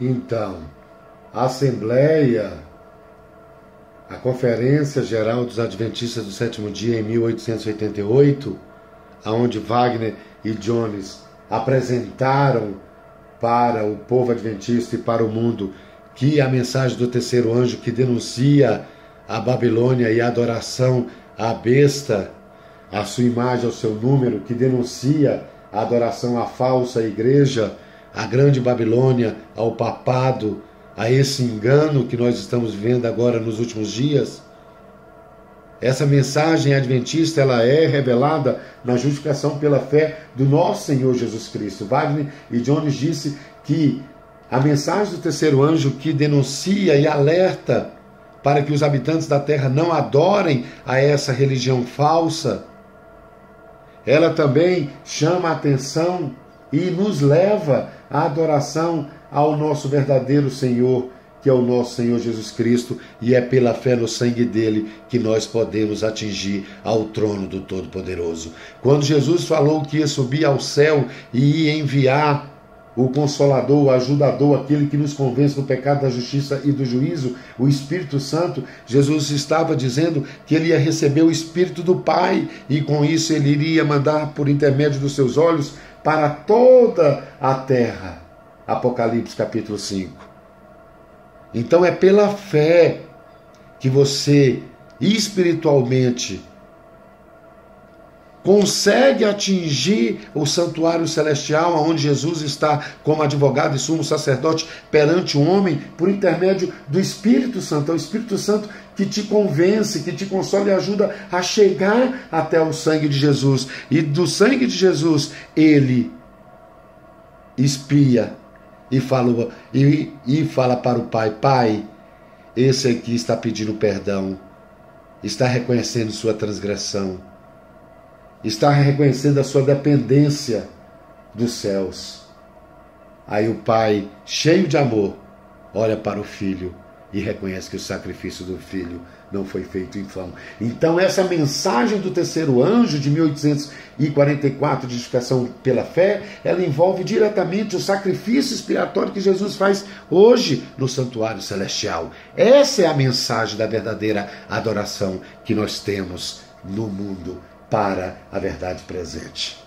Então, a Assembleia, a Conferência Geral dos Adventistas do Sétimo Dia em 1888, aonde Wagner e Jones apresentaram para o povo adventista e para o mundo que a mensagem do terceiro anjo que denuncia a Babilônia e a adoração à besta, a sua imagem, ao seu número, que denuncia a adoração à falsa igreja, à grande Babilônia, ao papado, a esse engano que nós estamos vivendo agora nos últimos dias. Essa mensagem adventista ela é revelada na justificação pela fé do nosso Senhor Jesus Cristo. Wagner e Jones disse que a mensagem do terceiro anjo que denuncia e alerta para que os habitantes da terra não adorem a essa religião falsa, ela também chama a atenção e nos leva à adoração ao nosso verdadeiro Senhor, que é o nosso Senhor Jesus Cristo, e é pela fé no sangue dele que nós podemos atingir ao trono do Todo-Poderoso. Quando Jesus falou que ia subir ao céu e ia enviar o consolador, o ajudador, aquele que nos convence do pecado, da justiça e do juízo, o Espírito Santo, Jesus estava dizendo que ele ia receber o Espírito do Pai e com isso ele iria mandar por intermédio dos seus olhos para toda a terra. Apocalipse capítulo 5. Então é pela fé que você espiritualmente consegue atingir o santuário celestial, onde Jesus está como advogado e sumo sacerdote perante o homem, por intermédio do Espírito Santo. É o Espírito Santo que te convence, que te consola e ajuda a chegar até o sangue de Jesus. E do sangue de Jesus, ele espia e fala, e, e fala para o Pai: Pai, esse aqui está pedindo perdão, está reconhecendo sua transgressão está reconhecendo a sua dependência dos céus. Aí o pai, cheio de amor, olha para o filho e reconhece que o sacrifício do filho não foi feito em vão. Então, essa mensagem do terceiro anjo de 1844 de justificação pela fé, ela envolve diretamente o sacrifício expiatório que Jesus faz hoje no santuário celestial. Essa é a mensagem da verdadeira adoração que nós temos no mundo para a verdade presente.